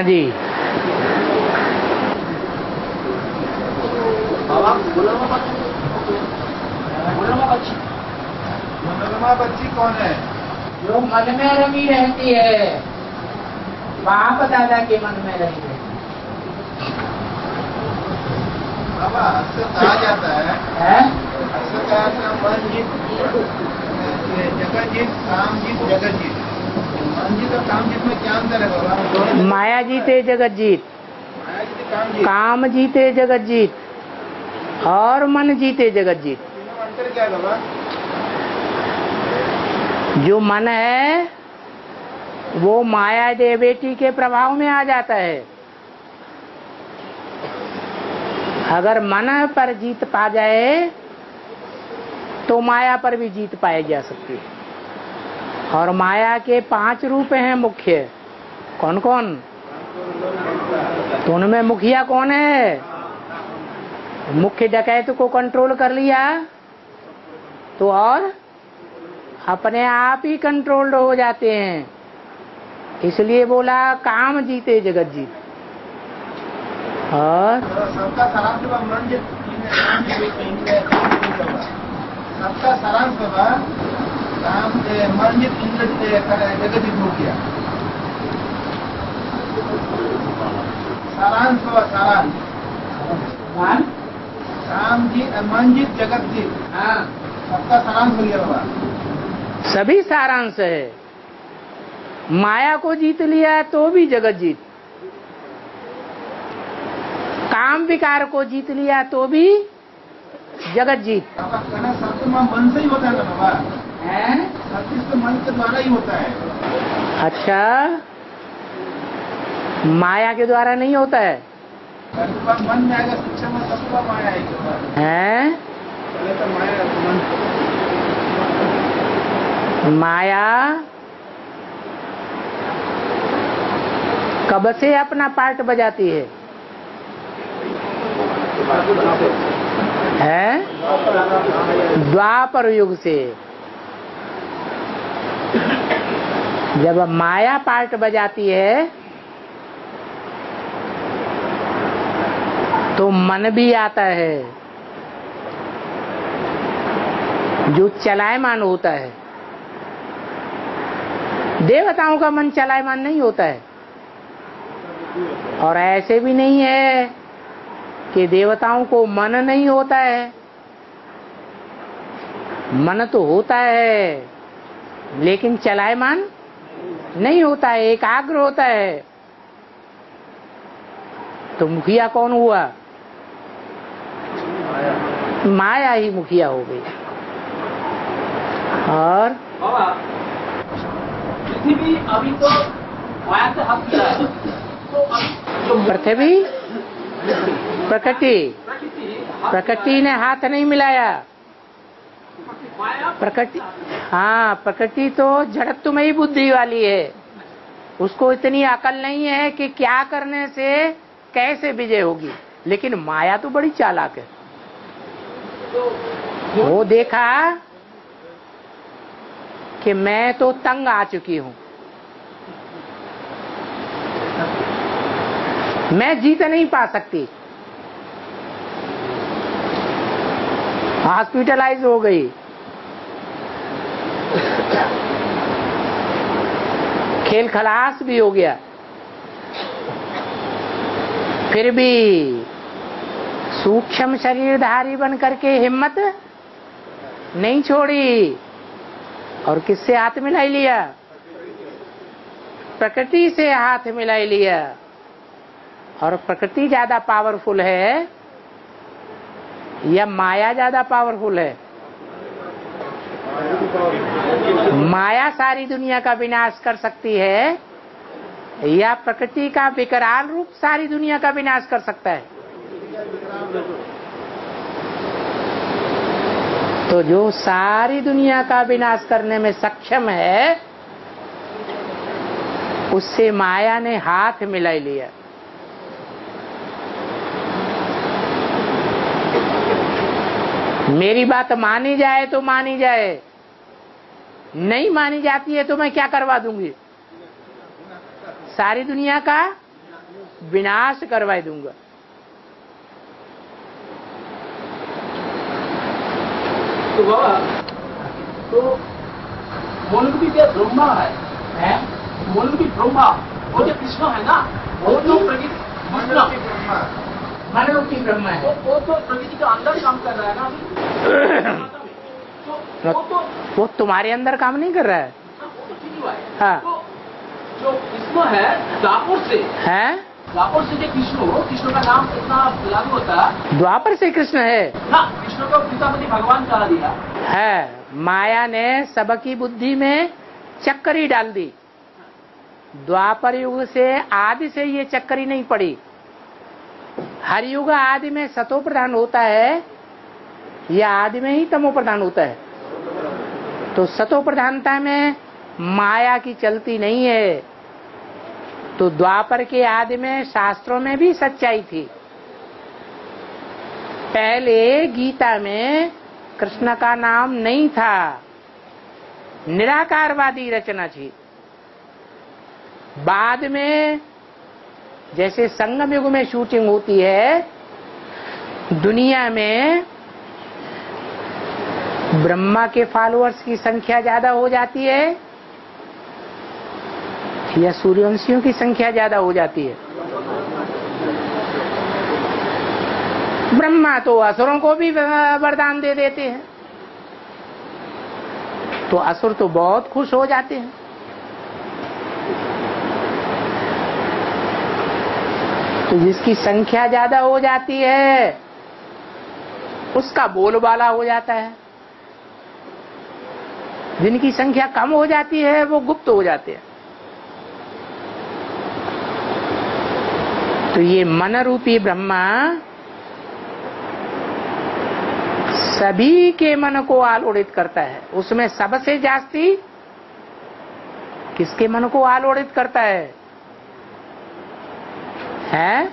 हाँ जी बच्ची कौन है? जो मन में रमी रहती है। बाप दादा के मन में रही है। बाबा अक्सर कहा जाता है? हैं? अक्सर कहा जाता है? मन जीत जगत जीत काम जीत जगत जीत माया जीते जगत जीत काम जीते जगत जीत और मन जीते जगत जीत जो मन है, वो माया दे बेटी के प्रभाव में आ जाता है। अगर मन पर जीत पा जाए तो माया पर भी जीत पाई जा सकती है। और माया के पाँच रूप हैं मुख्य। कौन कौन तो उनमें मुखिया कौन है? मुख्य डकैत को कंट्रोल कर लिया। तो और? अपने आप ही कंट्रोल्ड हो जाते हैं। इसलिए बोला, काम जीते जगत जी और? सबका सारांश काम जीत कहीं गए, काम जीत बाबा सबका सारांश बाबा काम ए, मन जीत इंद्र जीत कर- जगत जीत हो गया सारांश बाबा सारांश। मान? काम जीत मन जगत जीत हाँ। सबका सारांश हो गया बाबा सभी सारांश है। माया को जीत लिया है तो भी जगत जीत। काम विकार को जीत लिया तो भी जगत जीत। मन से ही होता है बाबा। है? सब तो मन के द्वारा ही होता है। अच्छा। माया के द्वारा नहीं होता है? तो मन में आएगा शिक्षा में सबको माया हैं तो माया माया? कब से अपना पार्ट बजाती है? है? द्वापर युग से। जब माया पार्ट बजाती है तो मन भी आता है। जो चलायमान होता है। देवताओं का मन चलायमान नहीं होता है। और ऐसे भी नहीं है कि देवताओं को मन नहीं होता है। मन तो होता है, लेकिन चलायमान नहीं होता है एक एकाग्र होता है। तो मुखिया कौन हुआ? माया ही मुखिया हो गई। और? पृथ्वी अभी तो माया से है तो पृथ्वी? प्रकृति? प्रकृति ने हाथ नहीं मिलाया। प्रकृति? हाँ प्रकृति तो जड़त्व में ही बुद्धि वाली है। उसको इतनी अकल नहीं है कि क्या करने से कैसे विजय होगी। लेकिन माया तो बड़ी चालाक है। वो देखा कि मैं तो तंग आ चुकी हूँ। मैं जीत नहीं पा सकती। हॉस्पिटलाइज हो गई। खेल खलास भी हो गया। फिर भी सूक्ष्म शरीरधारी बन करके हिम्मत नहीं छोड़ी और किससे हाथ मिलाई लिया? प्रकृति से हाथ मिलाई लिया। और प्रकृति ज़्यादा पावरफुल है। या माया ज़्यादा पावरफुल है। माया सारी दुनिया का विनाश कर सकती है, या प्रकृति का विकराल रूप सारी दुनिया का विनाश कर सकता है। तो जो सारी दुनिया का विनाश करने में सक्षम है, उससे माया ने हाथ मिलाई लिया। मेरी बात मानी जाए तो मानी जाए। नहीं मानी जाती है तो मैं क्या करवा दूँगी? सारी दुनिया का विनाश करवा दूँगा। तो बाबा तो मूलरूपी जो ब्रह्मा है? है? मूलरूपी ब्रह्मा। वो जो कृष्ण है ना वो तो प्रकृति मन रूपी ब्रह्म है। वो तो प्रकृति के अंदर काम कर रहा है ना तो वो तो वो तुम्हारे अंदर काम नहीं कर रहा है? हाँ, तो ही। तो जो कृष्ण है द्वापुर से है? द्वापुर से जो कृष्ण हो कृष्ण का नाम इतना लागू होता है। द्वापर से कृष्ण है। ना कृष्ण को पितापति भगवान कहा दिया। है। माया ने सबकी बुद्धि में चक्करी डाल दी। द्वापर युग से आदि से ये चक्करी नहीं पड़ी। हर युग आदि में सतो प्रधान होता है, या आदि में ही तमो प्रधान होता है। तो सतो प्रधानता में माया की चलती नहीं है। तो द्वापर के आदि में शास्त्रों में भी सच्चाई थी। पहले गीता में कृष्ण का नाम नहीं था। निराकारवादी रचना थी। बाद में जैसे संगम युग में शूटिंग होती है, दुनिया में ब्रह्मा के फॉलोअर्स की संख्या ज़्यादा हो जाती है या सूर्यवंशियों की संख्या ज़्यादा हो जाती है। ब्रह्मा तो असुरों को भी वरदान दे देते हैं। तो असुर तो बहुत खुश हो जाते हैं। तो जिसकी संख्या ज़्यादा हो जाती है, उसका बोलबाला हो जाता है। जिनकी संख्या कम हो जाती है, वो गुप्त हो जाते हैं। तो ये मन रूपी ब्रह्मा सभी के मन को आलोड़ित करता है। उसमें सबसे जास्ती किसके मन को आलोड़ित करता है? है?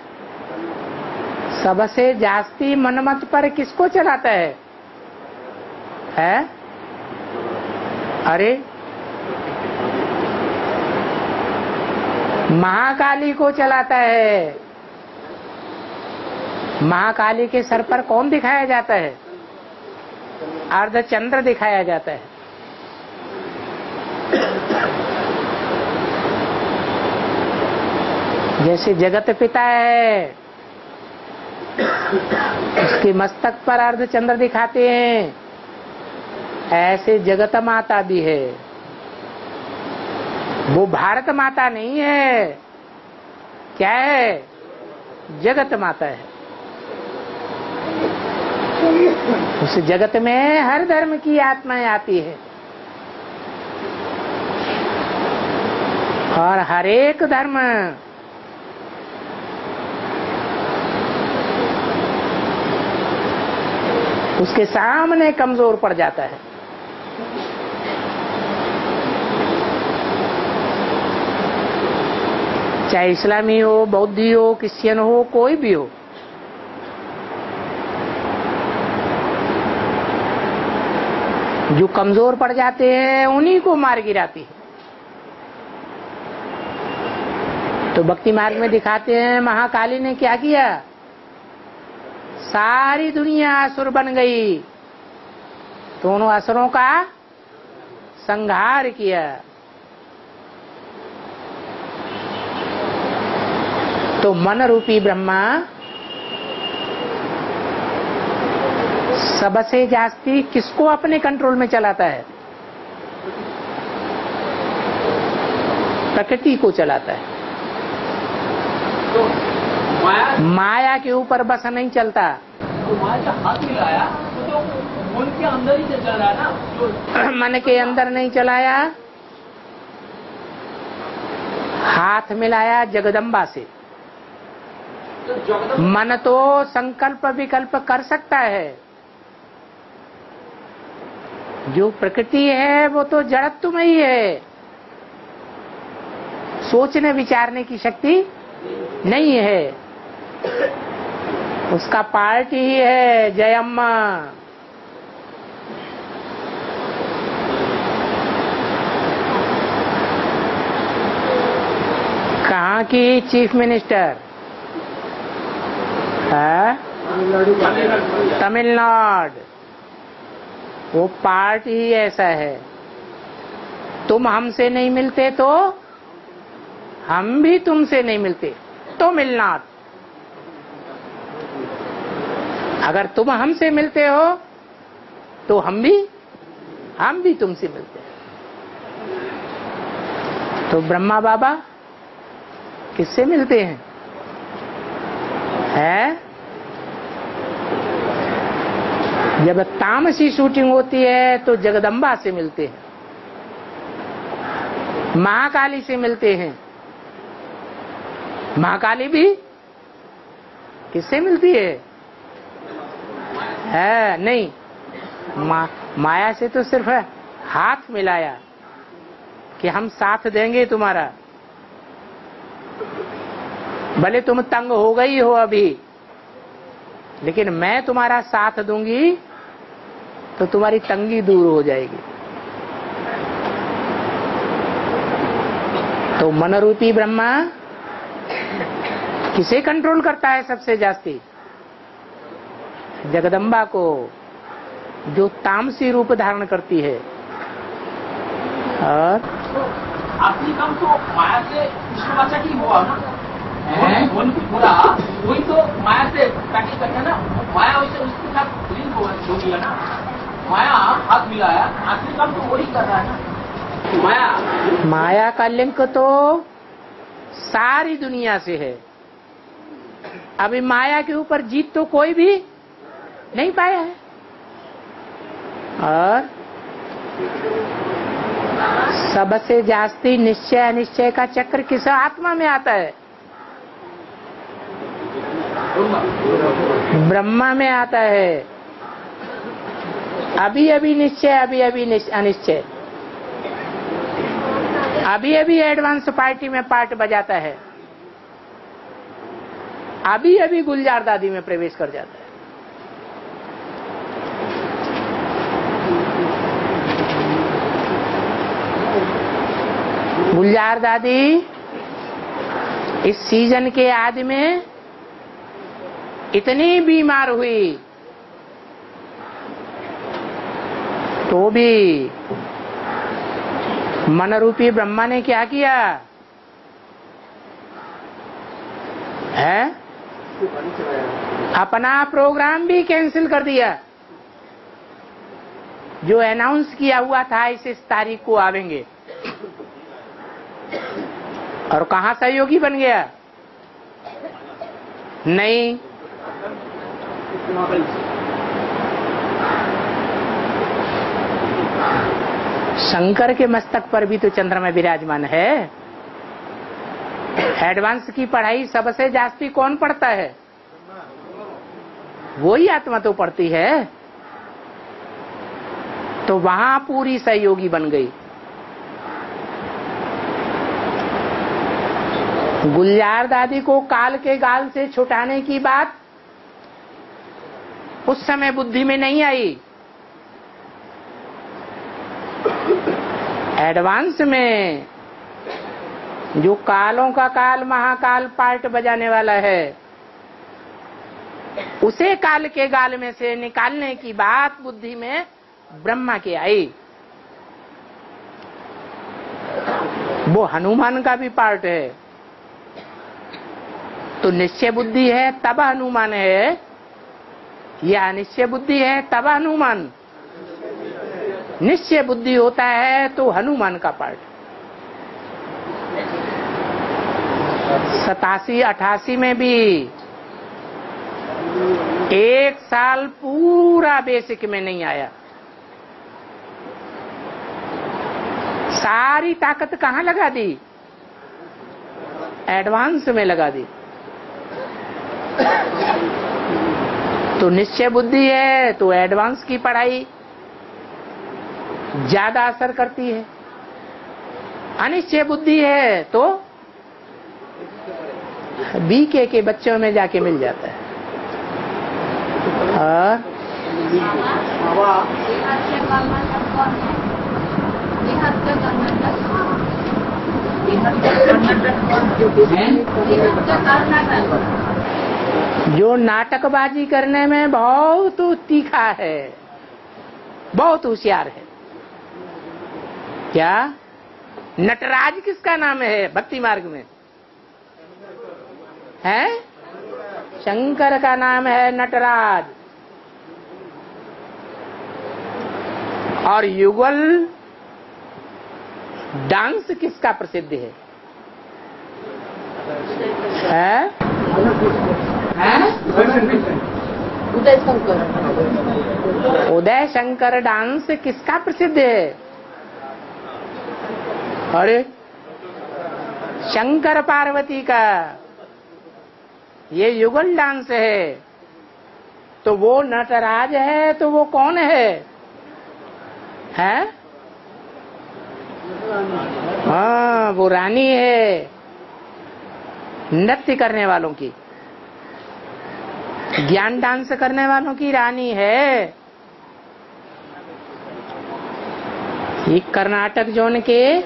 सबसे जास्ती मनमत पर किसको चलाता है? है? अरे, महाकाली को चलाता है। महाकाली के सर पर कौन दिखाया जाता है? अर्धचंद्र दिखाया जाता है। जैसे जगत पिता है, उसके मस्तक पर अर्धचंद्र दिखाते हैं। ऐसे जगत माता भी है। वो भारत माता नहीं है। क्या है? जगत माता है। उस जगत में हर धर्म की आत्माएँ आती है। और हर एक धर्म उसके सामने कमज़ोर पड़ जाता है। चाहे इस्लामी हो, बौद्धि हो, क्रिश्चियन हो, कोई भी हो। जो कमज़ोर पड़ जाते हैं, उन्हीं को मार गिराती है। तो भक्ति मार्ग में दिखाते हैं, महाकाली ने क्या किया? सारी दुनिया असुर बन गई। तो असुरों का संहार किया। तो मन रूपी ब्रह्मा सबसे जास्ती किसको अपने कंट्रोल में चलाता है? प्रकृति को चलाता है। माया? माया के ऊपर बस नहीं चलता। तो माया का हाथ मिलाया तो जो मन के अंदर ही चल रहा ना जो मन के अंदर नहीं चलाया। हाथ मिलाया जगदम्बा से। तो मन तो संकल्प विकल्प कर सकता है। जो प्रकृति है वो तो जड़त्व में ही है। सोचने विचारने की शक्ति नहीं है। उसका पार्ट ही है, जय अम्मा। कहाँ की चीफ मिनिस्टर? है? तमिलनाडु। वो पार्ट ही ऐसा है। तुम हमसे नहीं मिलते तो? हम भी तुमसे नहीं मिलते। तो मिलना अगर तुम हमसे मिलते हो तो हम भी हम भी तुमसे मिलते हैं। तो ब्रह्मा बाबा किससे मिलते हैं? है? जब तामसी शूटिंग होती है तो जगदम्बा से मिलते हैं। महाकाली से मिलते हैं। महाकाली भी किससे मिलती है? है नहीं। मा, माया से तो सिर्फ़ हाथ मिलाया कि हम साथ देंगे तुम्हारा। भले तुम तंग हो गई हो अभी लेकिन मैं तुम्हारा साथ दूँगी तो तुम्हारी तंगी दूर हो जाएगी। तो मन रूपी ब्रह्मा किसे कंट्रोल करता है सबसे जास्ती? जगदम्बा को जो तामसी रूप धारण करती है और असली काम तो माया से विष्णुवाचा की हुआ ना? हैं? पूरा वही तो माया से प्रैक्टिस करते हैं ना माया वैसे उसके साथ लिंक हो हो गया ना। माया हाथ मिलाया असली काम तो वही कर रहा है ना। माया। माया का लिंक तो सारी दुनिया से है। अभी माया के ऊपर जीत तो कोई भी नहीं पाया है। और? सबसे जास्ती निश्चय अनिश्चय का चक्र किस आत्मा में आता है? ब्रह्मा में आता है। अभी अभी निश्चय, अभी अभी अनिश्चय। अभी अभी एडवांस पार्टी में पार्ट बजाता है। अभी अभी गुलजार दादी में प्रवेश कर जाता है। गुलजार दादी, इस सीज़न के आदि में इतनी बीमार हुई। तो भी मन रूपी ब्रह्मा ने क्या किया? है? अपना प्रोग्राम भी कैंसिल कर दिया। जो अनाउंस किया हुआ था इस तारीख को आवेंगे। और कहा सहयोगी बन गया? नहीं। शंकर के मस्तक पर भी तो चंद्रमा विराजमान है। एडवांस की पढ़ाई सबसे जास्ती कौन पढ़ता है? वही आत्मा तो पढ़ती है। तो वहाँ पूरी सहयोगी बन गई। गुलजार दादी को काल के गाल से छुटाने की बात उस समय बुद्धि में नहीं आई। एडवांस में जो कालों का काल, महाकाल पार्ट बजाने वाला है, उसे काल के गाल में से निकालने की बात बुद्धि में ब्रह्मा की आई। वो हनुमान का भी पार्ट है। तो निश्चय बुद्धि है, तब हनुमान है। या निश्चय बुद्धि है, तब हनुमान। निश्चय बुद्धि होता है तो हनुमान का पाठ। सतासी, अठासी में भी एक साल पूरा बेसिक में नहीं आया। सारी ताकत कहाँ लगा दी? एडवांस में लगा दी। तो निश्चय बुद्धि है तो एडवांस की पढ़ाई ज़्यादा असर करती है। अनिश्चय बुद्धि है तो बीके के बच्चों में जाके मिल जाता है। और जो नाटकबाजी करने में बहुत तीखा है, बहुत होशियार है। क्या? नटराज किसका नाम है भक्ति मार्ग में? है? शंकर का नाम है नटराज। और युगल डांस किसका प्रसिद्ध है? है? उदय शंकर। उदय शंकर डांस किसका प्रसिद्ध है? अरे, शंकर पार्वती का। ये युगल डांस है। तो वो नटराज है तो वो कौन है? है? हाँ वो रानी है। नृत्य करने वालों की। ज्ञान डांस करने वालों की रानी है। ये कर्नाटक जोन के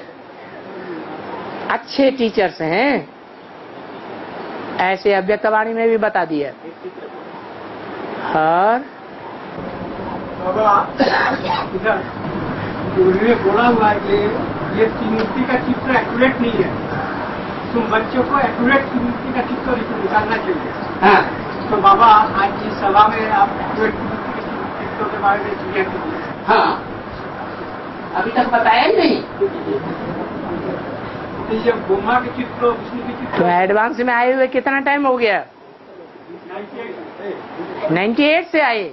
अच्छे टीचर्स हैं। ऐसे अव्यक्तवाणी में भी बता दिया। और उन्होंने बोला हुआ है कि ये मूर्ति का चित्र एक्यूरेट नहीं है। तुम बच्चों को एक्यूरेट मूर्ति का चित्र निकालना चाहिए। हाँ। तो बाबा आज की सभा में आप एक्यूरेट के बारे में क्लियर हाँ। अभी तक बताया नहीं। तो ये ब्रह्मा के चित्र विष्णु के तो एडवांस में आए हुए कितना टाइम हो गया? 98 से आए।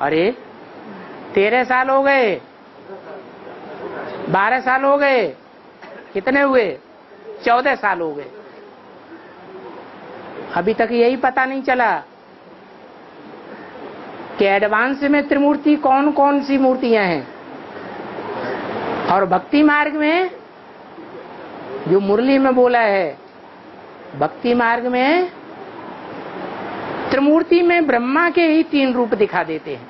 अरे तेरह साल हो गए। बारह साल हो गए। कितने हुए? चौदह साल हो गए। अभी तक यही पता नहीं चला कि एडवांस में त्रिमूर्ति कौन कौन सी मूर्तियाँ हैं। और भक्ति मार्ग में जो मुरली में बोला है, भक्ति मार्ग में त्रिमूर्ति में ब्रह्मा के ही तीन रूप दिखा देते हैं।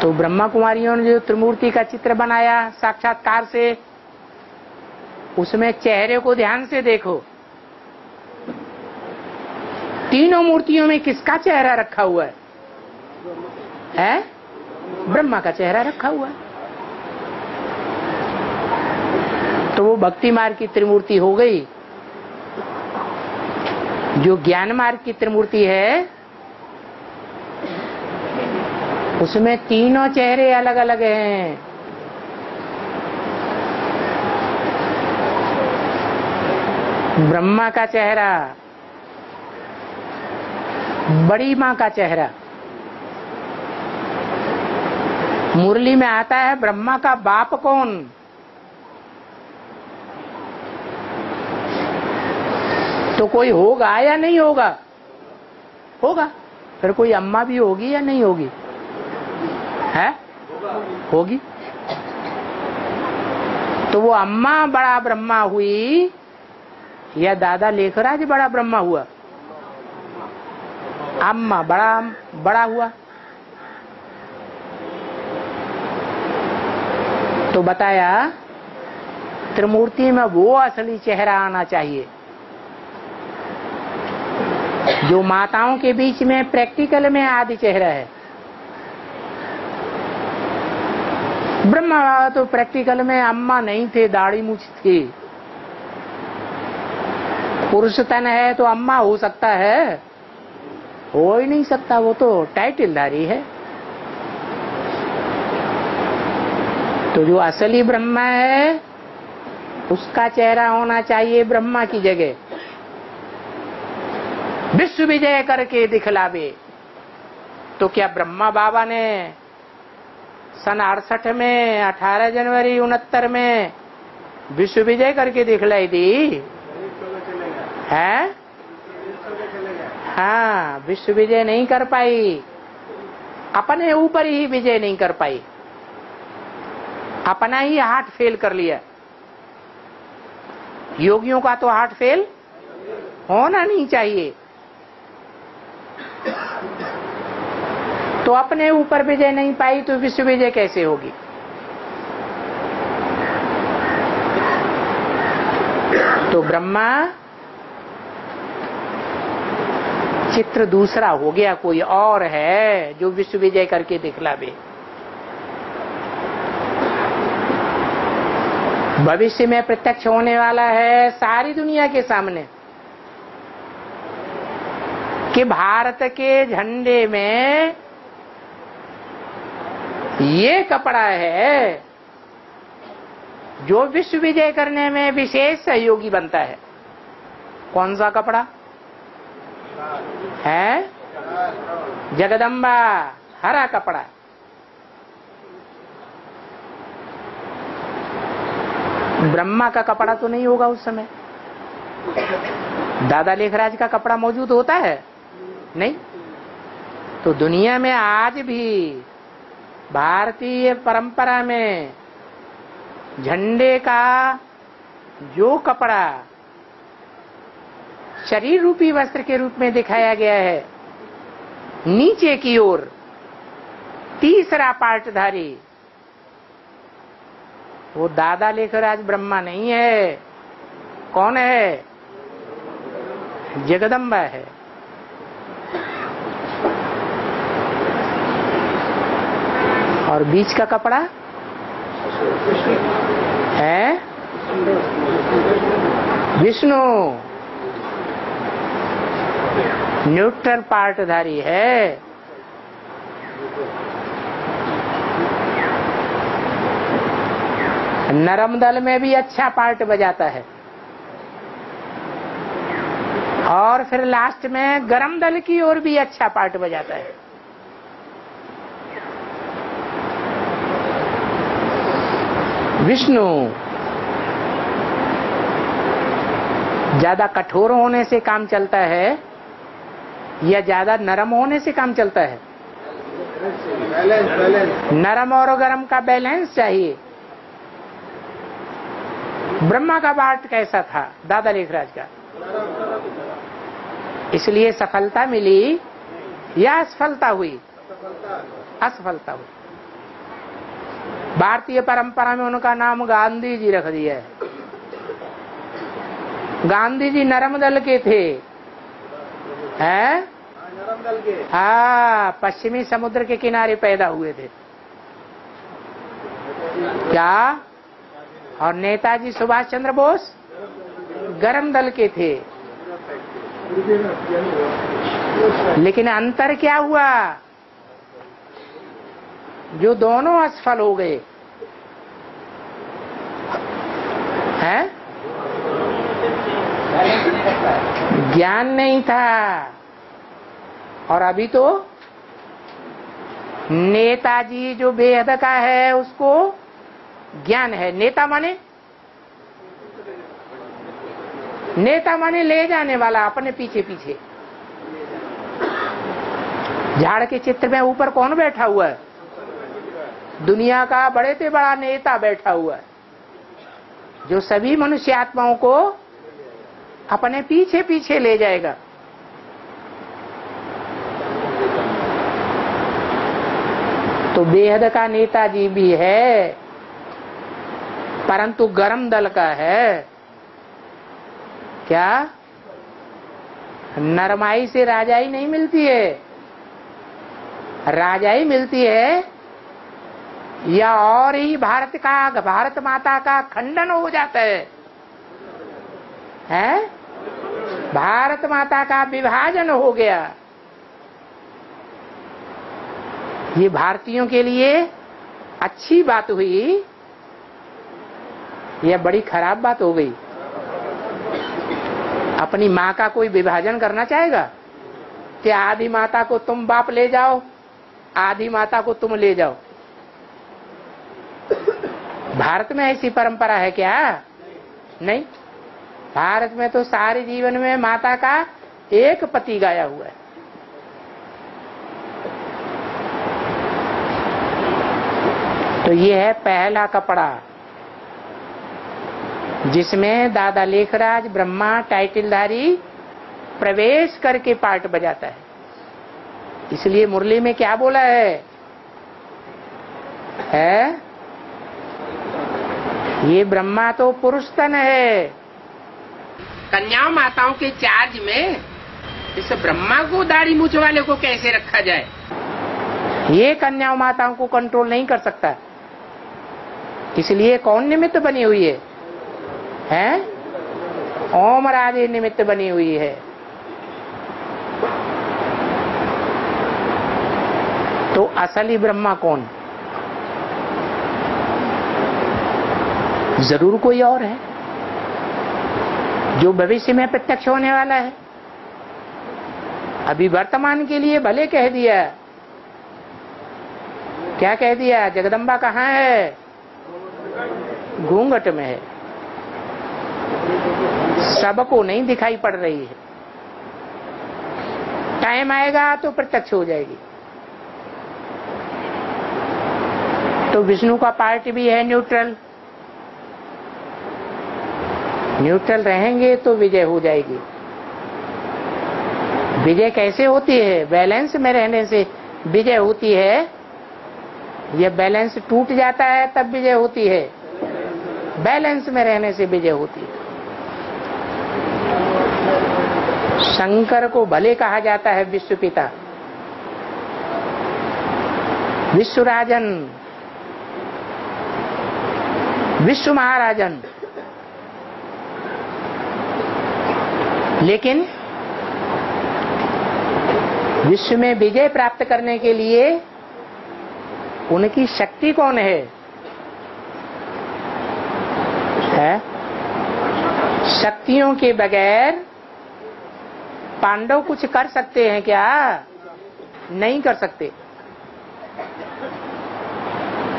तो ब्रह्मा कुमारियों ने जो त्रिमूर्ति का चित्र बनाया साक्षात्कार से, उसमें चेहरे को ध्यान से देखो। तीनों मूर्तियों में किसका चेहरा रखा हुआ है? है? ब्रह्मा का चेहरा रखा हुआ है। तो वो भक्ति मार्ग की त्रिमूर्ति हो गई। जो ज्ञान मार्ग की त्रिमूर्ति है, उसमें तीनों चेहरे अलग अलग हैं। ब्रह्मा का चेहरा बड़ी माँ का चेहरा। मुरली में आता है, ब्रह्मा का बाप कौन? तो कोई होगा या नहीं होगा? होगा। फिर कोई अम्मा भी होगी या नहीं होगी? है? होगी। तो वो अम्मा बड़ा ब्रह्मा हुई या दादा लेखराज बड़ा ब्रह्मा हुआ? अम्मा बड़ा बड़ा हुआ। तो बताया, त्रिमूर्ति में वो असली चेहरा आना चाहिए। जो माताओं के बीच में प्रैक्टिकल में आदि चेहरा है। ब्रह्मा तो प्रैक्टिकल में अम्मा नहीं थे, दाढ़ी मूछ थी। पुरुष तन है तो अम्मा हो सकता है। हो ही नहीं सकता वो तो टाइटिलदारी है। तो जो असली ब्रह्मा है उसका चेहरा होना चाहिए ब्रह्मा की जगह। विश्व विजय करके दिखलावे। तो क्या ब्रह्मा बाबा ने सन अड़सठ में 18 जनवरी उनहत्तर में विश्व विजय करके दिखलाई दी? है? हाँ विश्व विजय नहीं कर पाई। अपने ऊपर ही विजय नहीं कर पाई। अपना ही हार्ट फेल कर लिया। योगियों का तो हार्ट फेल होना नहीं चाहिए। तो अपने ऊपर विजय नहीं पाई तो विश्व विजय कैसे होगी? तो ब्रह्मा चित्र दूसरा हो गया, कोई और है जो विश्व विजय करके दिखलावे। भविष्य में प्रत्यक्ष होने वाला है सारी दुनिया के सामने कि भारत के झंडे में ये कपड़ा है जो विश्व विजय करने में विशेष सहयोगी बनता है। कौन सा कपड़ा? है? जगदम्बा, हरा कपड़ा। ब्रह्मा का कपड़ा तो नहीं होगा उस समय। दादा लेखराज का कपड़ा मौजूद होता है? नहीं? तो दुनिया में आज भी भारतीय परंपरा में झंडे का जो कपड़ा शरीर रूपी वस्त्र के रूप में दिखाया गया है। नीचे की ओर तीसरा पार्टधारी वो दादा लेकर आज ब्रह्मा नहीं है। कौन है? जगदम्बा है। और बीच का कपड़ा? है? विष्णु। न्यूट्रल पार्टधारी है। नरम दल में भी अच्छा पार्ट बजाता है। और फिर लास्ट में गरम दल की ओर भी अच्छा पार्ट बजाता है। विष्णु, ज़्यादा कठोर होने से काम चलता है। या ज़्यादा नरम होने से काम चलता है। नरम और गरम का बैलेंस चाहिए। ब्रह्मा का पार्ट कैसा था? दादा लेखराज का। इसलिए सफलता मिली या असफलता हुई? असफलता हुई। भारतीय परंपरा में उनका नाम गांधी जी रख दिया है। गांधी जी नरम दल के थे। हैं? हाँ पश्चिमी समुद्र के किनारे पैदा हुए थे। क्या? और नेताजी सुभाष चंद्र बोस गरम दल के थे। लेकिन अंतर क्या हुआ? जो दोनों असफल हो गए। हैं? ज्ञान नहीं था। और अभी तो नेताजी जो बेहद का है, उसको ज्ञान है। नेता माने? नेता माने ले जाने वाला, अपने पीछे पीछे झाड़ के चित्र में ऊपर कौन बैठा हुआ है? दुनिया का बड़े से बड़ा नेता बैठा हुआ है, जो सभी मनुष्य आत्माओं को अपने पीछे पीछे ले जाएगा। तो बेहद का नेताजी भी है, परंतु गरम दल का है। क्या? नरमाई से राजाई नहीं मिलती है? राजाई मिलती है? या और ही भारत का, भारत माता का खंडन हो जाता है? हैं? भारत माता का विभाजन हो गया। ये भारतीयों के लिए अच्छी बात हुई यह बड़ी खराब बात हो गई? अपनी माँ का कोई विभाजन करना चाहेगा? कि आधी माता को तुम बाप ले जाओ आधी माता को तुम ले जाओ। भारत में ऐसी परंपरा है क्या? नहीं। भारत में तो सारे जीवन में माता का एक पति गाया हुआ है। तो ये है पहला कपड़ा, जिसमें दादा लेखराज ब्रह्मा टाइटलधारी प्रवेश करके पार्ट बजाता है। इसलिए मुरली में क्या बोला है? है? ये ब्रह्मा तो पुरुष तन है। कन्या माताओं के चार्ज में इस ब्रह्मा को दाढ़ी मूछ वाले को कैसे रखा जाए? ये कन्या माताओं को कंट्रोल नहीं कर सकता। इसलिए कौन निमित्त बनी हुई है? हैं? ओम राधे निमित्त बनी हुई है। तो असली ब्रह्मा कौन? ज़रूर कोई और है, जो भविष्य में प्रत्यक्ष होने वाला है। अभी वर्तमान के लिए भले कह दिया। क्या कह दिया? जगदम्बा कहाँ है? घूंघट में है। सबको नहीं दिखाई पड़ रही है। टाइम आएगा तो प्रत्यक्ष हो जाएगी। तो विष्णु का पार्ट भी है न्यूट्रल। न्यूट्रल रहेंगे तो विजय हो जाएगी। विजय कैसे होती है? बैलेंस में रहने से विजय होती है। यह बैलेंस टूट जाता है, तब विजय होती है। बैलेंस में रहने से विजय होती है। शंकर को भले कहा जाता है विश्व पिता। विश्व राजन विश्व महाराजन। लेकिन विश्व में विजय प्राप्त करने के लिए उनकी शक्ति कौन है? है? शक्तियों के बगैर पांडव कुछ कर सकते हैं क्या? नहीं कर सकते।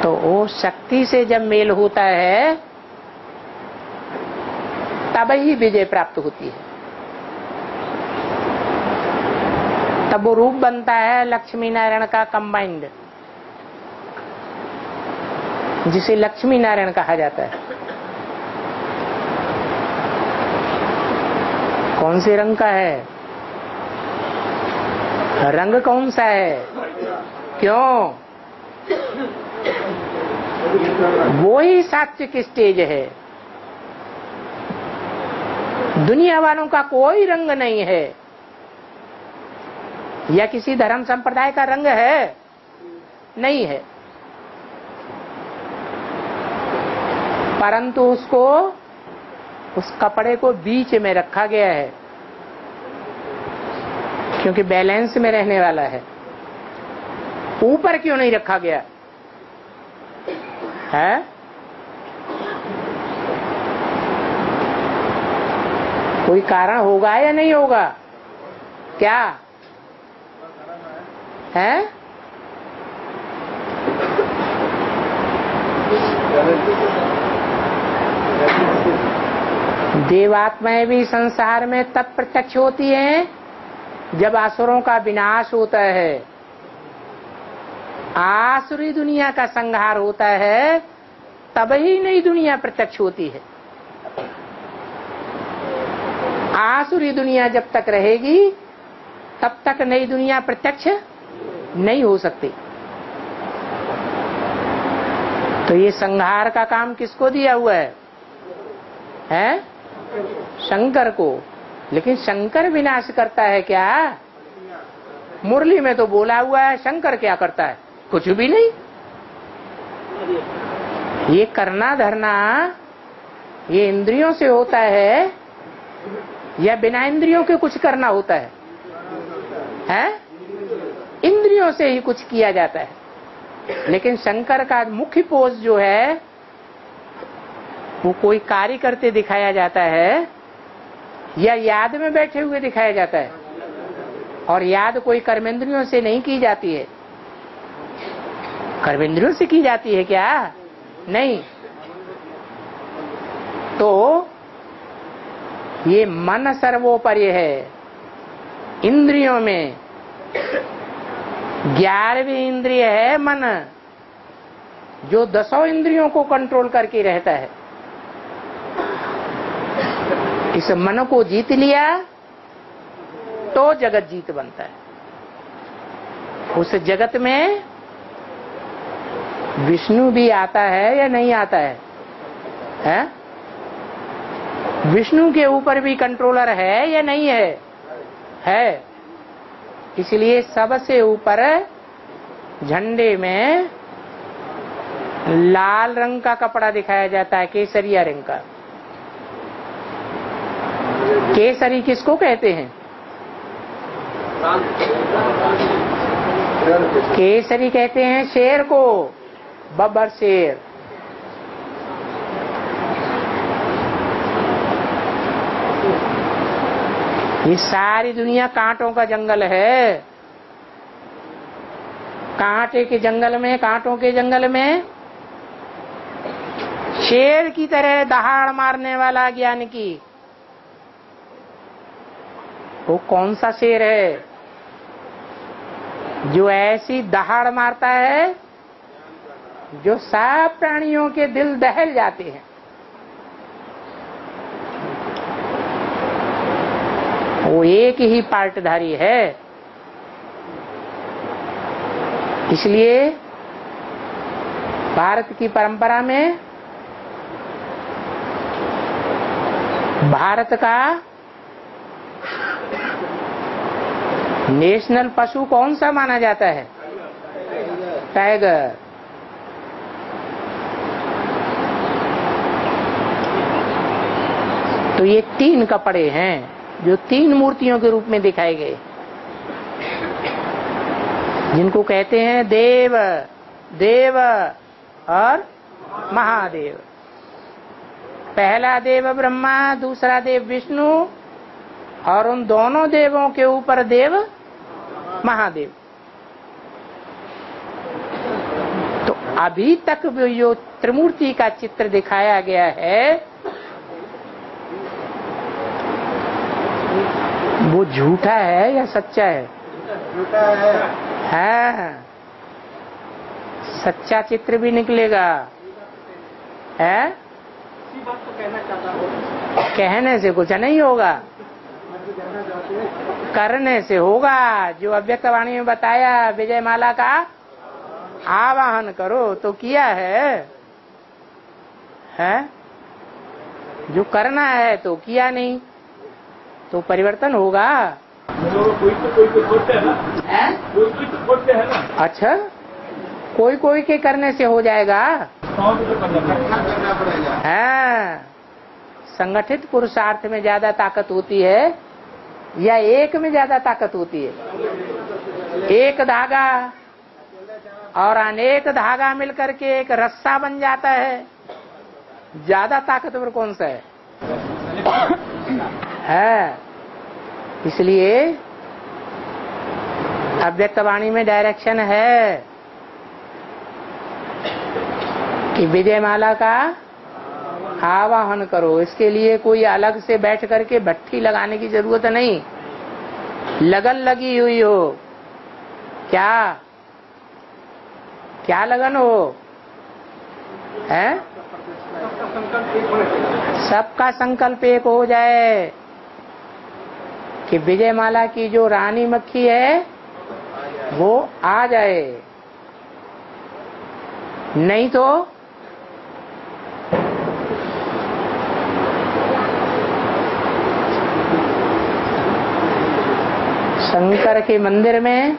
तो वो शक्ति से जब मेल होता है, तब ही विजय प्राप्त होती है। तब वो रूप बनता है लक्ष्मी नारायण का कंबाइंड जिसे लक्ष्मी नारायण कहा जाता है। कौन से रंग का है? रंग कौन सा है? क्यों? वो ही सात्विक स्टेज है। दुनिया वालों का कोई रंग नहीं है। या किसी धर्म संप्रदाय का रंग है? नहीं है। परंतु उसको, उस कपड़े को बीच में रखा गया है, क्योंकि बैलेंस में रहने वाला है। ऊपर क्यों नहीं रखा गया? है? कोई कारण होगा या नहीं होगा? क्या? है? देवात्माएँ भी संसार में तब प्रत्यक्ष होती हैं, जब आसुरों का विनाश होता है। आसुरी दुनिया का संहार होता है तब ही नई दुनिया प्रत्यक्ष होती है। आसुरी दुनिया जब तक रहेगी, तब तक नई दुनिया प्रत्यक्ष नहीं हो सकती। तो ये संहार का काम किसको दिया हुआ है? हैं? शंकर को। लेकिन शंकर विनाश करता है क्या? मुरली में तो बोला हुआ है, शंकर क्या करता है? कुछ भी नहीं। ये करना धरना ये इंद्रियों से होता है या बिना इंद्रियों के कुछ करना होता है? हैं? इंद्रियों से ही कुछ किया जाता है। लेकिन शंकर का मुख्य पोज जो है वो कोई कार्य करते दिखाया जाता है या याद में बैठे हुए दिखाया जाता है? और याद कोई कर्मेंद्रियों से नहीं की जाती है? कर्मेंद्रियों से की जाती है क्या? नहीं। तो ये मन सर्वोपरि है। इंद्रियों में ग्यारहवीं इंद्रिय है मन, जो दसों इंद्रियों को कंट्रोल करके रहता है। इस मन को जीत लिया तो जगत जीत बनता है। उस जगत में विष्णु भी आता है या नहीं आता है? हैं? विष्णु के ऊपर भी कंट्रोलर है या नहीं है? है। इसलिए सबसे ऊपर झंडे में लाल रंग का कपड़ा दिखाया जाता है, केसरिया रंग का। केसरी किसको कहते हैं? केसरी कहते हैं शेर को बबर शेर। ये सारी दुनिया कांटों का जंगल है। कांटे के जंगल में, कांटों के जंगल में शेर की तरह दहाड़ मारने वाला ज्ञान की। वो कौन सा शेर है? जो ऐसी दहाड़ मारता है, जो सब प्राणियों के दिल दहल जाते हैं। वो एक ही पार्टधारी है। इसलिए भारत की परंपरा में भारत का नेशनल पशु कौन सा माना जाता है? टाइगर तो ये तीन कपड़े हैं, जो तीन मूर्तियों के रूप में दिखाए गए। जिनको कहते हैं देव देव और महादेव। पहला देव ब्रह्मा, दूसरा देव विष्णु और उन दोनों देवों के ऊपर देव महादेव। तो अभी तक जो त्रिमूर्ति का चित्र दिखाया गया है वो झूठा है या सच्चा है? झूठा है। है। सच्चा चित्र भी निकलेगा। है? हूँ। कहने से कुछ नहीं होगा। करने से होगा, जो अव्यक्त वाणी में बताया विजय माला का, आवाहन करो तो किया है? है? जो करना है तो किया नहीं तो परिवर्तन होगा। कोई तो कोई तो खोजते है? ना है? कोई कोई तो है ना अच्छा कोई कोई के करने से हो जाएगा। है? संगठित पुरुषार्थ में ज़्यादा ताकत होती है। या एक में ज़्यादा ताकत होती है? एक धागा और अनेक धागा मिलकर के एक रस्सा बन जाता है। ज़्यादा ताकतवर कौन सा है? है। इसलिए अव्यक्तवाणी में डायरेक्शन है कि विजयमाला का आवाहन करो। इसके लिए कोई अलग से बैठ करके भट्टी लगाने की ज़रूरत नहीं। लगन लगी हुई हो। क्या? क्या लगन हो? है? सबका संकल्प एक हो जाए। कि विजय माला की जो रानी मक्खी है, वो आ जाए। नहीं तो शंकर के मंदिर में,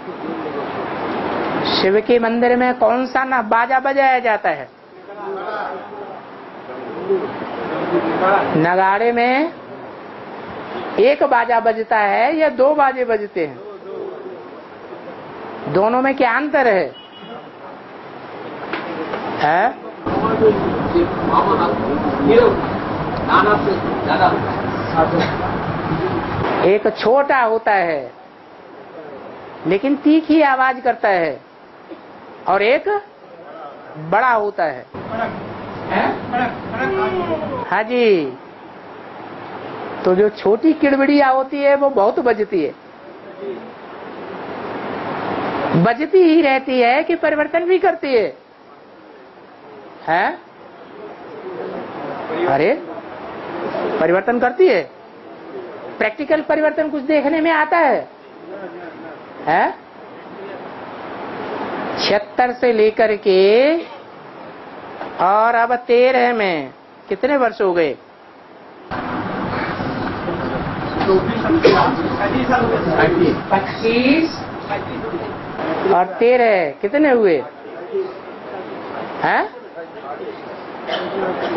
शिव के मंदिर में कौन सा ना बाजा बजाया जाता है? नगाड़े में एक बाजा बजता है या दो बाजे बजते हैं? दोनों में क्या अंतर है? है? एक छोटा होता है। लेकिन तीखी आवाज़ करता है और एक बड़ा होता है। हाँ जी। तो जो छोटी किड़बिड़िया होती है, वो बहुत बजती है। बजती ही रहती है कि परिवर्तन भी करती है। है? अरे, परिवर्तन करती है। प्रैक्टिकल परिवर्तन कुछ देखने में आता है। है? छिहत्तर से लेकर के और अब तेरह में। कितने वर्ष हो गए? पच्चीस। और तेरह कितने हुए? हैं?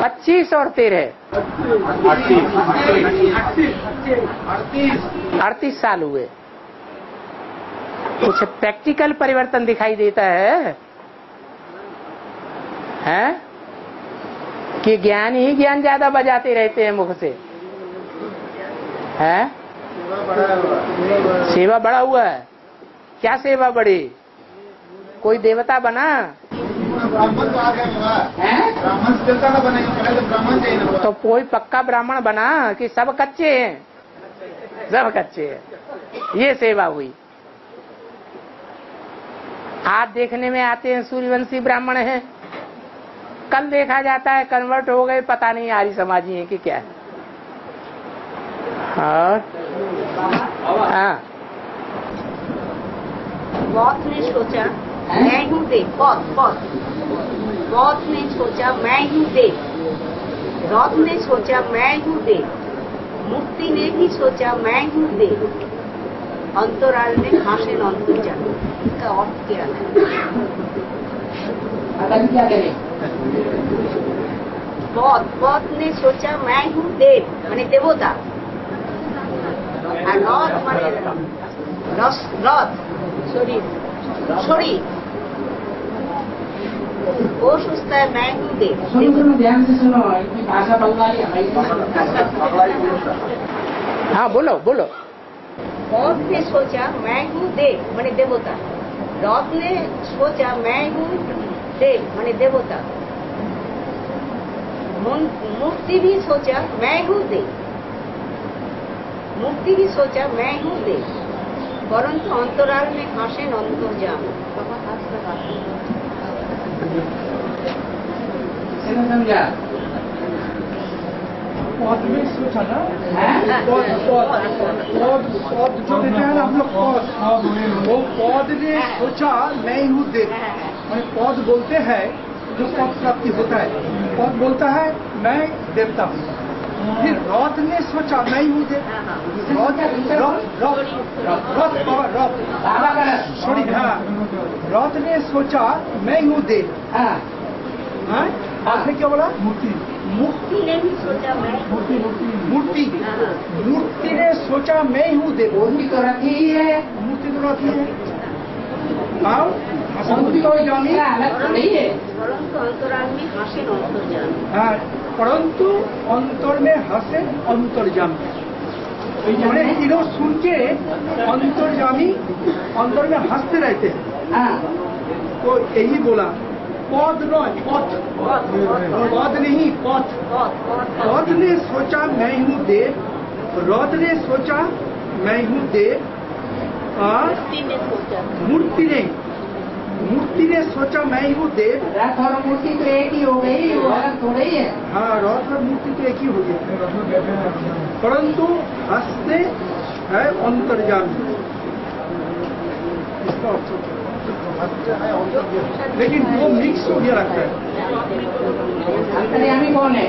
पच्चीस और तेरह अड़तीस साल हुए। कुछ प्रैक्टिकल परिवर्तन दिखाई देता है। हैं? कि ज्ञान ही ज्ञान ज़्यादा बजाते रहते हैं मुख से। हैं? सेवा बड़ा हुआ है। क्या सेवा बढ़ी कोई देवता बना? तो कोई पक्का ब्राह्मण बना कि सब कच्चे हैं? सब कच्चे हैं। ये सेवा हुई। आज देखने में आते हैं, सूर्यवंशी ब्राह्मण हैं। कल देखा जाता है कन्वर्ट हो गए, पता नहीं आर्य समाजी है कि क्या है। और? हाँ। बौद्ध ने सोचा, मैं हूँ देव। बौद्ध बौद्ध बौद्ध ने सोचा, मैं हूँ देव। रौद्र ने सोचा, मैं हूँ देव। मुक्ति ने भी सोचा, मैं हूँ देव। অন্তরারণ্যে হাসেন অন্তর্জাল পথ পথ নে সোচা ম্যায় হু দেব মানে দেবতা। আর রথ মানে রথ শরীর শরীর। ও সুস্থায় ম্যায় হু দেব হ্যাঁ বলো বলো। बौद्ध ने सोचा मैं हूँ देव माने देवता। रथ ने सोचा मैं हूँ देव माने देवता। मूर्ति भी सोचा मैं हूँ देव। मूर्ति भी सोचा मैं हूँ देव। परंतु अंतराल में हासेन अंतर्जाम समझा? पद में सोचा ना है। पद पद पद पद जो देते हैं ना हम लोग पद वो पद ने सोचा मैं हूँ देव मैं पद बोलते हैं जो पद प्राप्ति होता है। पद बोलता है मैं देवता हूँ। फिर रथ ने सोचा मैं हूँ का सॉरी हाँ। रथ ने सोचा मैं हूँ देव हाँ। हाँ? आपने क्या बोला? मूर्ति। मुक्ति ने भी सोचा मैं मूर्ति मूर्ति मूर्ति ने सोचा मैं हूँ देव मूर्ति तो रखी ही है मूर्ति तो रखी है हाँ मूर्ति तो जानी क्या अलग तो नहीं है परंतु अंतराल में हासेन अंतर्जाम हाँ परंतु अंतर में हंसे अंतर्जामी মানে तीनों सुन के अंतर्जामी अंतर में हँसते रहते हैं हाँ तो यही बोला पद नय पथ पद नहीं पथ रथ ने सोचा मैं हूँ देव। रथ ने सोचा मैं हूँ देव। ने मूर्ति ने मूर्ति ने सोचा मैं ही हूँ देव। रथ और मूर्ति तो एक ही हो गई अलग थोड़ा ही है। हाँ रथ और मूर्ति तो एक ही हो गई। परंतु हँसते है अंतर्जाम इसका है। लेकिन वो मिक्स हो गया लगता है। अंतर्यामी कौन है?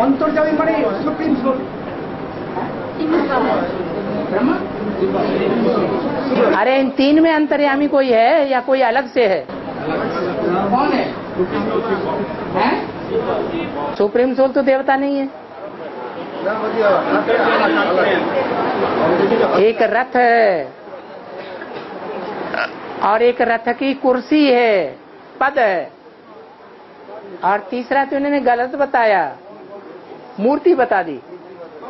अंतर्जामी माने सुप्रीम सोल अरे इन तीन में अंतर्यामी कोई है या कोई अलग से है? कौन है? हैं? सुप्रीम सोल तो देवता नहीं है। एक रथ है। और एक रथ की कुर्सी है पद है। और तीसरा तो इन्होंने गलत बताया। मूर्ति बता दी।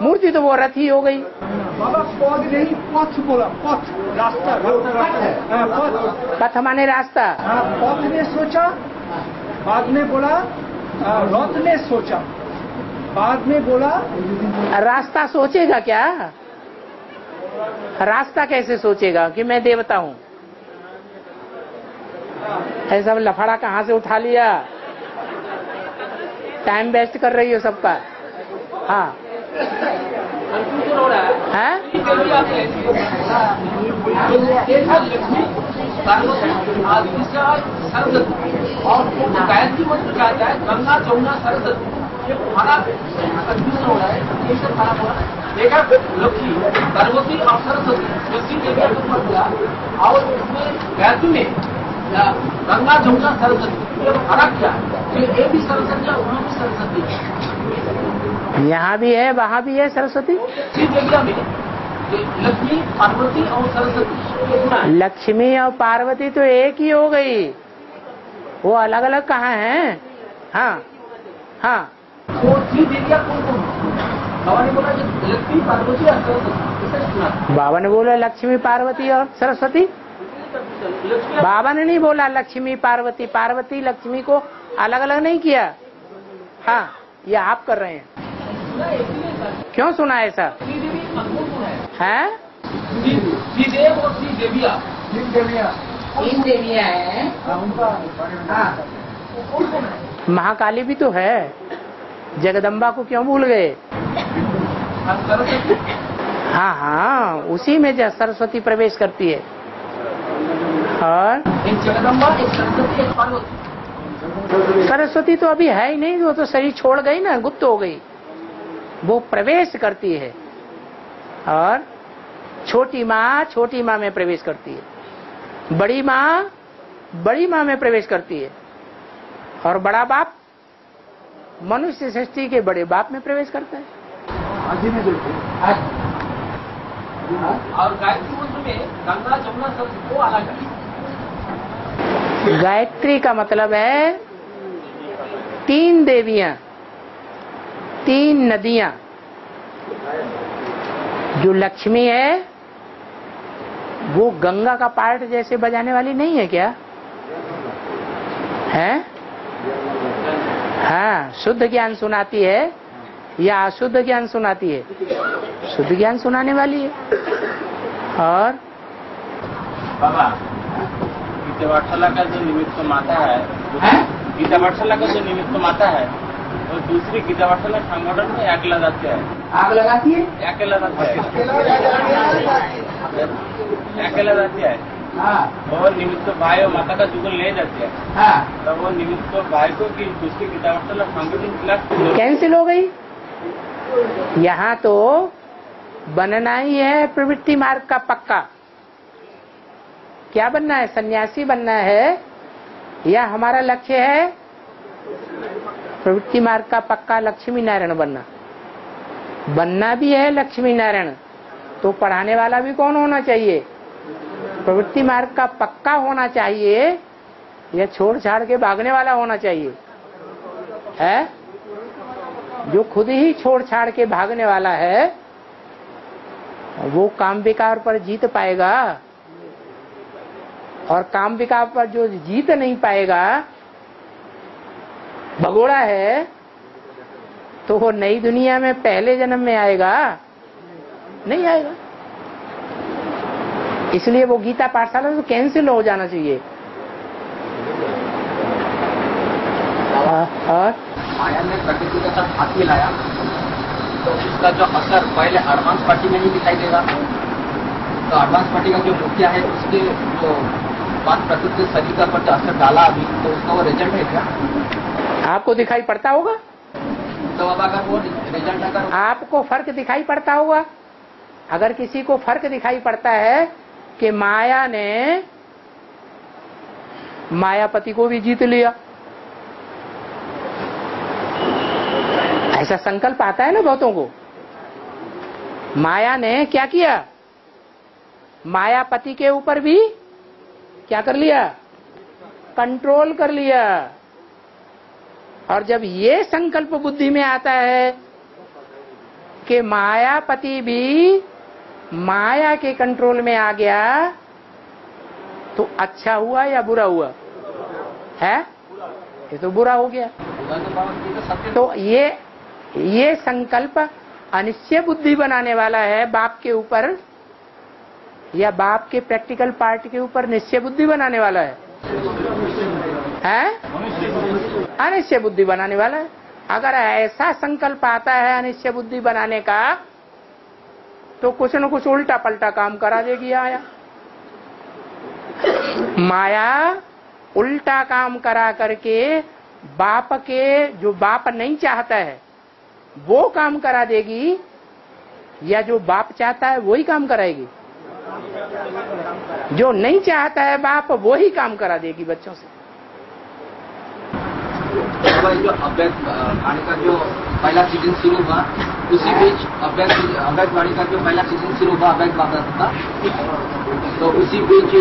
मूर्ति तो वो रथ ही हो गई। पद नहीं पथ बोला पथ। रास्ता हाँ, पथ। पथ माने रास्ता। हाँ, पथ ने सोचा बाद में बोला रथ ने सोचा। बाद में बोला रास्ता सोचेगा क्या? रास्ता कैसे सोचेगा कि मैं देवता हूँ? ऐसा लफड़ा कहाँ से उठा लिया? टाइम वेस्ट कर रही हो सबका। हाँ। हो? है है हो है सब हो है देखा लक्ष्मी और सरस्वती और उसमें गायत्री में गंगा जमुना सरस्वती। फ़र्क क्या है? ये भी सरस्वती है वहाँ भी सरस्वती है। यहाँ भी है वहाँ भी है सरस्वती? लक्ष्मी पार्वती और सरस्वती लक्ष्मी और पार्वती तो एक ही हो गई। वो अलग अलग कहाँ हैं? हाँ हाँ। वो श्री देविया कौन कौन बाबा ने बोला लक्ष्मी पार्वती और सरस्वती बाबा ने बोला लक्ष्मी पार्वती और सरस्वती। बाबा ने नहीं बोला लक्ष्मी पार्वती पार्वती लक्ष्मी को अलग अलग नहीं किया? हाँ ये आप कर रहे हैं। क्यों सुना ऐसा? है? कौन है। महाकाली भी तो है। जगदम्बा को क्यों भूल गए? हाँ हाँ उसी में जो सरस्वती प्रवेश करती है। और एक सरस्वती तो अभी है ही नहीं वो तो शरीर छोड़ गई ना गुप्त हो गई। वो प्रवेश करती है और छोटी माँ छोटी माँ में प्रवेश करती है। बड़ी माँ बड़ी माँ में प्रवेश करती है और बड़ा बाप मनुष्य सृष्टि के बड़े बाप में प्रवेश करता है। आजी में और गायत्री मंत्र में गंगा जमुना सरस्वती वो अलग है गायत्री का मतलब है तीन देवियाँ, तीन नदियाँ। जो लक्ष्मी है, वो गंगा का पार्ट जैसे बजाने वाली नहीं है क्या? है? हाँ शुद्ध ज्ञान सुनाती है या अशुद्ध ज्ञान सुनाती है? शुद्ध ज्ञान सुनाने वाली है। और? बाबा गीता पाठशाला का जो निमित्त माता है? गीता पाठशाला का जो निमित्त माता है वो दूसरी गीता पाठशाला संगठन में अकेला जाते हैं। आग लगाती है? अकेला जाते हैं। अकेला जाते हैं। हाँ। वो निमित्त भाई और माता का जुगल ले जाते हैं। हाँ। तब वो निमित्त भाई को की दूसरी गीता पाठशाला संगठन क्लास कैंसिल हो गई। यहाँ तो बनना ही है प्रवृत्ति मार्ग का पक्का। क्या बनना है? सन्यासी बनना है? या हमारा लक्ष्य है प्रवृत्ति मार्ग का पक्का लक्ष्मी नारायण बनना? बनना भी है लक्ष्मी नारायण तो पढ़ाने वाला भी कौन होना चाहिए? प्रवृत्ति मार्ग का पक्का होना चाहिए या छोड़ छाड़ के भागने वाला होना चाहिए? है? जो खुद ही छोड़ छाड़ के भागने वाला है, वो काम विकार पर जीत पाएगा। और काम विकार पर जो जीत नहीं पाएगा भगोड़ा है तो वो नई दुनिया में पहले जन्म में आएगा? नहीं आएगा। इसलिए वो गीता पाठशाला तो कैंसिल हो जाना चाहिए। और, माया ने प्रकृति के साथ हाथ मिलाया तो उसका जो असर पहले एडवांस पार्टी में ही दिखाई देगा। तो एडवांस पार्टी का जो मुखिया है उसके जो बात प्रकृति शरीर का पर असर डाला अभी तो उसका वो रिज़ल्ट है क्या? आपको दिखाई पड़ता होगा? तो अब अगर वो रिज़ल्ट अगर आपको फ़र्क दिखाई पड़ता होगा? अगर किसी को फ़र्क दिखाई पड़ता है कि माया ने मायापति को भी जीत लिया। ऐसा संकल्प आता है ना बहुतों को। माया ने क्या किया? मायापति के ऊपर भी क्या कर लिया? कंट्रोल कर लिया। और जब ये संकल्प बुद्धि में आता है कि मायापति भी माया के कंट्रोल में आ गया तो अच्छा हुआ या बुरा हुआ? है? ये तो बुरा हो गया। तो ये ये संकल्प अनिश्चय बुद्धि बनाने वाला है, बाप के ऊपर या बाप के प्रैक्टिकल पार्ट के ऊपर निश्चय बुद्धि बनाने वाला है? हैं? अनिश्चय बुद्धि बनाने वाला है। अगर ऐसा संकल्प आता है अनिश्चय बुद्धि बनाने का तो कुछ न कुछ उल्टा पलटा काम करा देगी आया। माया उल्टा काम करा करके बाप के जो बाप नहीं चाहता है, वो काम करा देगी, या जो बाप चाहता है वही काम कराएगी। जो नहीं चाहता है बाप वो ही काम करा देगी बच्चों से। जो अवैध वाणी का जो पहला सीज़न शुरू हुआ उसी बीच अवैध अवैध वाणी का जो पहला सीज़न शुरू हुआ अवैध बाबा का तो उसी बीच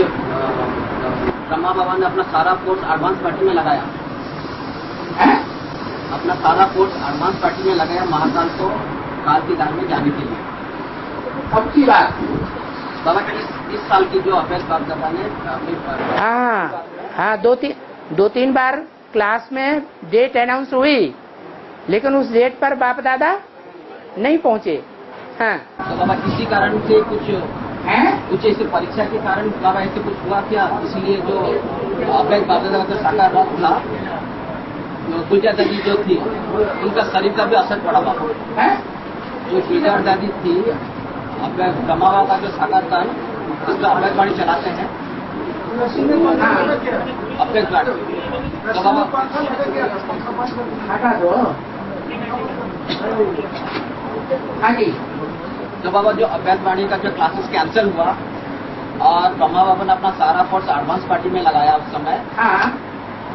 ब्रह्मा बाबा ने अपना सारा फोर्स एडवांस पार्टी में लगाया। अपना सारा फोर्स एडवांस पार्टी में लगाया महाकाल को काल की दान में जाने के लिए। अब की बात बाबा इस, इस साल की जो अवैध बाप दादा ने हाँ हाँ दो तीन दो तीन बार क्लास में डेट अनाउंस हुई लेकिन उस डेट पर बाप दादा नहीं पहुँचे। हाँ। तो बाबा किसी कारण से कुछ है? कुछ ऐसे परीक्षा के कारण बाबा ऐसे कुछ हुआ क्या? इसलिए जो अवैध बाबा दादा का साकार रथ था दादी जो थी उनका शरीर का भी असर पड़ा बाबा। जो तुलजा दादी थी बाबा का जो साकार था उसका अवैध वाणी चलाते हैं। तो बाबा दो हाँ जी। तो बाबा जो अवैध वाणी का जो क्लासेस कैंसिल हुआ और ब्रह्मा बाबा ने अपना सारा फोर्स एडवांस पार्टी में लगाया उस समय हाँ।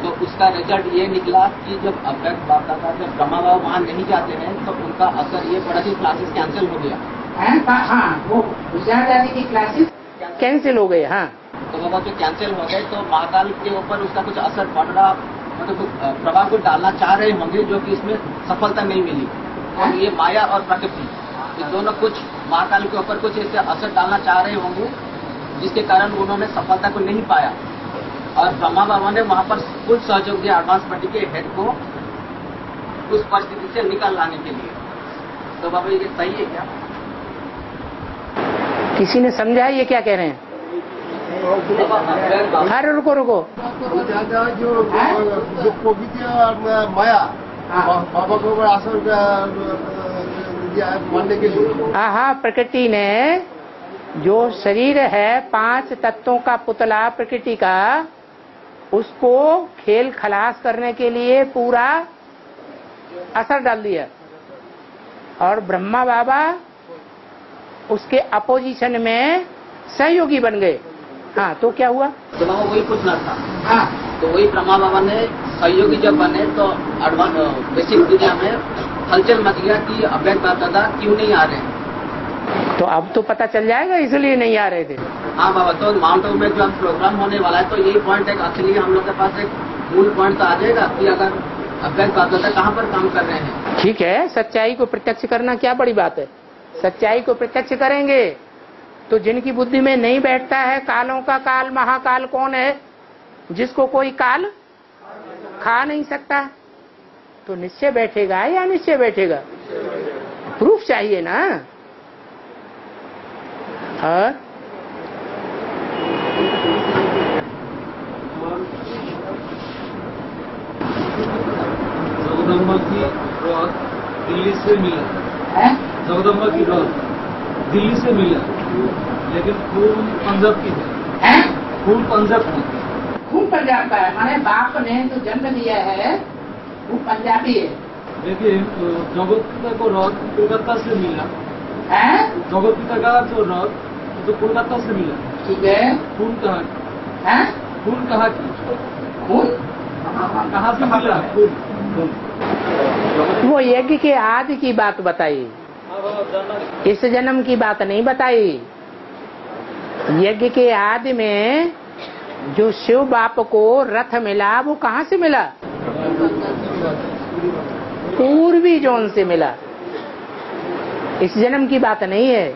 तो उसका रिज़ल्ट ये निकला कि जब अवैध बाप दादा जब ब्रह्मा बाबा वहाँ नहीं जाते हैं तो उनका असर ये पड़ा कि क्लासेस कैंसिल हो गया। हैं? हाँ हाँ, वो गुजरात दादी की क्लासेस कैंसिल हो गए हाँ। तो बाबा जो कैंसिल हो गए तो महाकाल के ऊपर उसका कुछ असर पड़ रहा मतलब कुछ, प्रभाव को डालना चाह रहे होंगे जो कि इसमें सफलता नहीं मिली। और ये माया और प्रकृति ये दोनों कुछ महाकाल के ऊपर कुछ ऐसे असर डालना चाह रहे होंगे जिसके कारण उन्होंने सफलता को नहीं पाया। और ब्रह्मा बाबा ने वहाँ पर फुल सहयोग दिया एडवांस पार्टी के हेड को उस परिस्थिति से निकल लाने के लिए। तो बाबा ये सही है क्या? किसी ने समझा ये क्या कह रहे हैं? अरे रुको रुको। जो जो माया बाबा को मानने के लिए हाँ हाँ प्रकृति ने जो शरीर है, पाँच तत्वों का पुतला प्रकृति का, उसको खेल खलास करने के लिए पूरा असर डाल दिया। और ब्रह्मा बाबा उसके अपोजिशन में सहयोगी बन गए। हाँ तो क्या हुआ? तो वही पूछना था। हाँ। तो वही ब्रह्मा बाबा ने सहयोगी जब बने तो बेसिक दुनिया में हलचल मच गया कि बाप दादा क्यों नहीं आ रहे तो अब तो पता चल जाएगा इसलिए नहीं आ रहे थे। हाँ बाबा तो माउंट आबू में जो प्रोग्राम होने वाला है तो यही पॉइंट एक असली हम लोग के पास एक मूल पॉइंट तो आ जाएगा कि अगर बाप दादा कहाँ पर काम कर रहे हैं? ठीक है सच्चाई को प्रत्यक्ष करना क्या बड़ी बात है? सच्चाई को प्रत्यक्ष करेंगे। तो जिनकी बुद्धि में नहीं बैठता है कालों का काल महाकाल कौन है? जिसको कोई काल खा नहीं सकता। तो निश्चय बैठेगा या निश्चय बैठेगा? प्रूफ चाहिए ना। और? की दिल्ली से मिला। है? जगदम्बा की रथ दिल्ली से मिला। लेकिन खून पंजाब की है। है? खून पंजाब की। खून पंजाब का है। हमारे बाप ने जो जन्म लिया है। वो पंजाबी है लेकिन जगत पिता को रथ कोलकाता से मिला। है? जगत पिता का जो रथ तो कोलकाता से मिला। ठीक है। खून कहाँ की? है? खून कहाँ की? खून? कहाँ से मिला? खून। खून। वो यज्ञ के आदि की बात बताई इस जन्म की बात नहीं बताई। यज्ञ के आदि में जो शिव बाप को रथ मिला वो कहाँ से मिला? पूर्वी जोन से मिला। इस जन्म की बात नहीं है।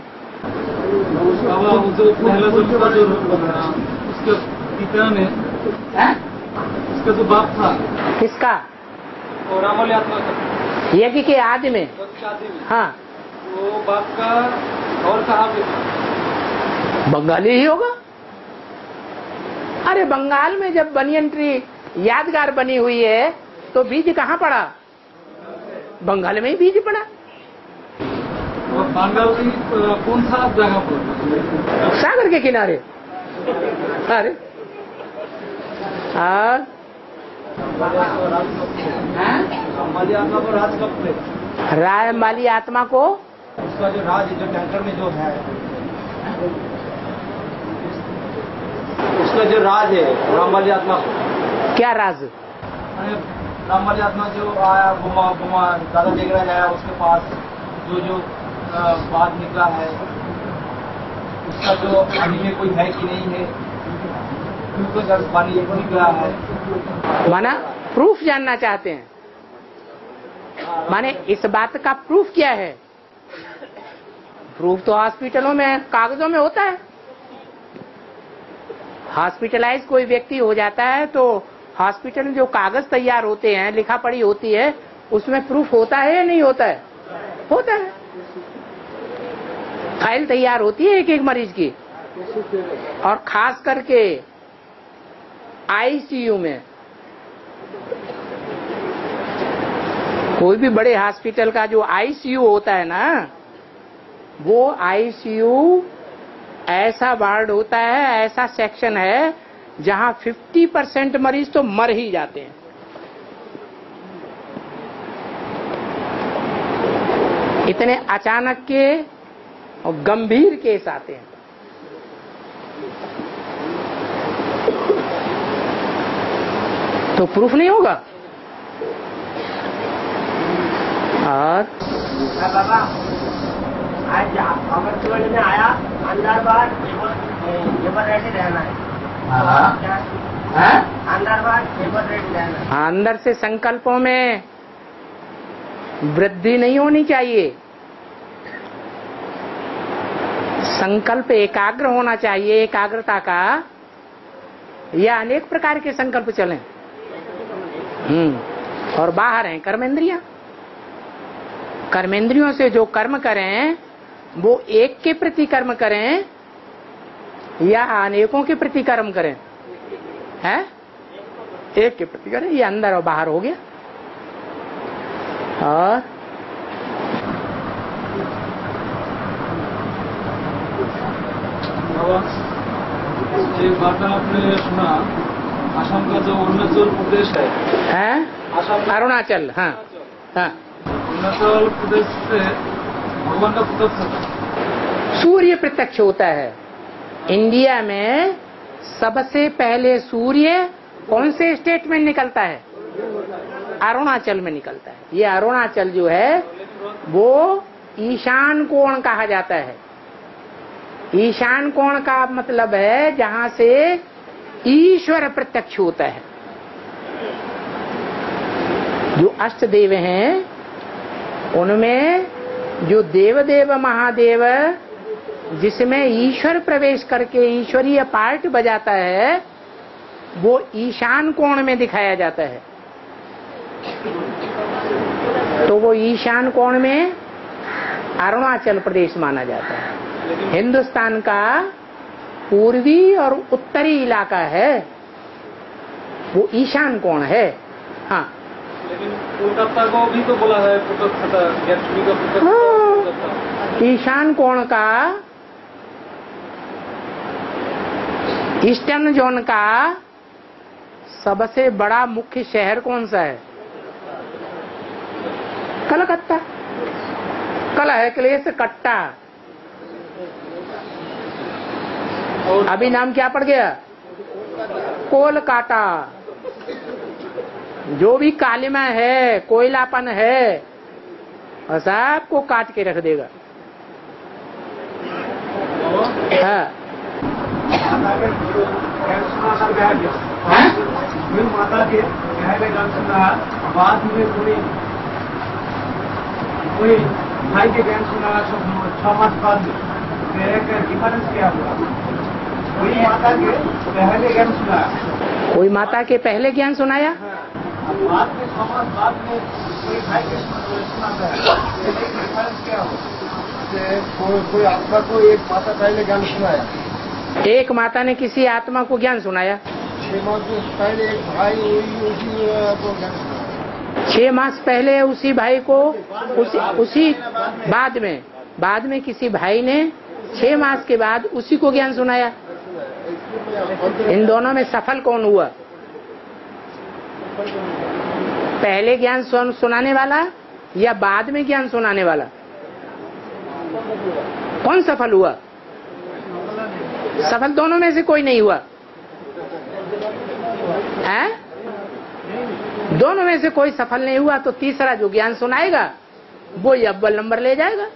जो पहला जन्म का जो उसके पिता ने उसका जो बाप था किसका यज्ञ के आदि में। हाँ। वो बाप का और बंगाली ही होगा? अरे बंगाल में जब बनियन ट्री यादगार बनी हुई है तो बीज कहाँ पड़ा? बंगाल में ही बीज पड़ा। बंगाल की कौन सा जगह पर? सागर के किनारे। अरे। हाँ? राय माली आत्मा को उसका जो राज जो टैंकर में जो है उसका जो राज है राम वाली आत्मा क्या राज? अरे राम आत्मा जो आया घुमा घुमा दादा जगराज आया उसके पास जो जो बात निकला है उसका जो अभी में कोई है कि नहीं है माना प्रूफ जानना चाहते हैं। माने इस बात का प्रूफ क्या है? प्रूफ तो हॉस्पिटलों में, कागजों में होता है। हॉस्पिटलाइज कोई व्यक्ति हो जाता है तो हॉस्पिटल में जो कागज़ तैयार होते हैं लिखा पढ़ी होती है, उसमें प्रूफ होता है या नहीं होता है? होता है। फ़ाइल तैयार होती है एक एक मरीज़ की। और खास करके आईसीयू में। कोई भी बड़े हॉस्पिटल का जो आईसीयू होता है ना वो आईसीयू ऐसा वार्ड होता है, ऐसा सेक्शन है, जहाँ 50 परसेंट मरीज़ तो मर ही जाते हैं। इतने अचानक के और गंभीर केस आते हैं। तो प्रूफ नहीं होगा? और? आज अमृतसर में आया अंदर बार रेडी रहना है। रेडी रहना हाँ, अंदर से संकल्पों में वृद्धि नहीं होनी चाहिए। संकल्प एकाग्र होना चाहिए एकाग्रता का। या अनेक प्रकार के संकल्प चले। हम्म और बाहर हैं कर्मेंद्रिया। कर्मेंद्रियों से जो कर्म करें वो एक के प्रति कर्म करें या अनेकों के प्रति कर्म करें? है? एक के प्रति करें? ये अंदर और बाहर हो गया। और एक बात आपने सुना। असम का जो अरुणाचल प्रदेश है। है? अरुणाचल हाँ हाँ। अरुणाचल प्रदेश से भगवान का सूर्य प्रत्यक्ष होता है। इंडिया में सबसे पहले सूर्य कौन से स्टेट में निकलता है? अरुणाचल में निकलता है। ये अरुणाचल जो है, वो ईशान कोण कहा जाता है। ईशान कोण का मतलब है जहाँ से ईश्वर प्रत्यक्ष होता है। जो अष्ट देव हैं, उनमें जो देवदेव महादेव, जिसमें ईश्वर प्रवेश करके ईश्वरीय पार्ट बजाता है, वो ईशान कोण में दिखाया जाता है। तो वो ईशान कोण में अरुणाचल प्रदेश माना जाता है। हिंदुस्तान का पूर्वी और उत्तरी इलाका है, वो ईशान कोण है। हाँ। लेकिन कोलकाता को भी तो बोला है हाँ। ईशान कोण का? ईस्टर्न जोन का सबसे बड़ा मुख्य शहर कौन सा है? कलकत्ता। कल है क्लेश कट्टा। अभी नाम क्या पड़ गया? कोलकाता। जो भी कालिमा है, कोयलापन है, और सबको काट के रख देगा। हाँ। माता के बाद में भाई के सुना छह मास बाद डिफरेंस क्या हुआ कोई माता के पहले ज्ञान कोई माता के पहले ज्ञान सुनाया? बाद में छह बाद में कोई भाई के एक डिफरेंस क्या हुआ कोई कोई आत्मा को एक माता पहले ज्ञान सुनाया? एक माता ने किसी आत्मा को ज्ञान सुनाया। छह मास पहले एक भाई उसी को ज्ञान सुनाया। छह मास पहले उसी भाई को उसी उसी बाद में बाद में किसी भाई ने छह मास के बाद उसी को ज्ञान सुनाया। इन दोनों में सफल कौन हुआ? पहले ज्ञान सुन- सुनाने वाला या बाद में ज्ञान सुनाने वाला? कौन सफल हुआ? सफल दोनों में से कोई नहीं हुआ। है? दोनों में से कोई सफल नहीं हुआ तो तीसरा जो ज्ञान सुनाएगा, वो अव्वल नंबर ले जाएगा।